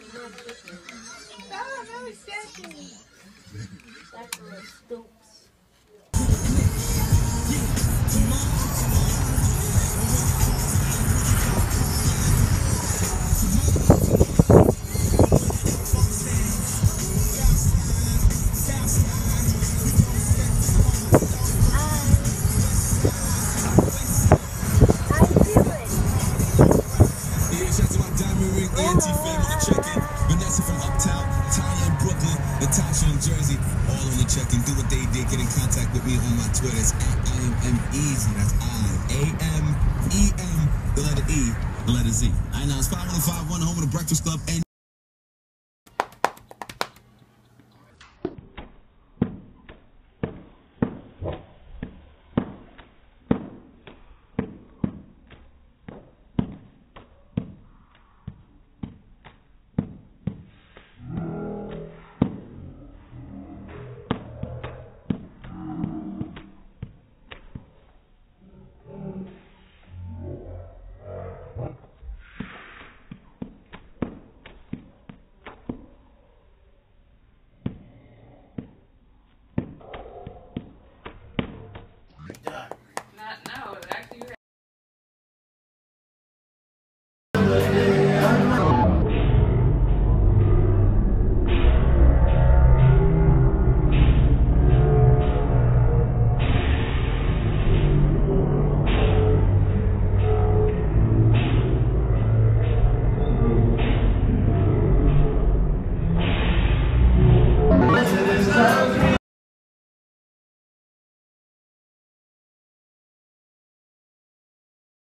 no. No, second. That's for Stoops. Yeah, shout to my diamond ring, ANT family checking. Vanessa from Uptown, Tanya in Brooklyn, Natasha in Jersey, all on the check-in. Do what they did. Get in contact with me on my Twitter. It's at I am Easy. That's I A M E M, the letter E, the letter Z. I know it's 5151, home of the Breakfast Club. And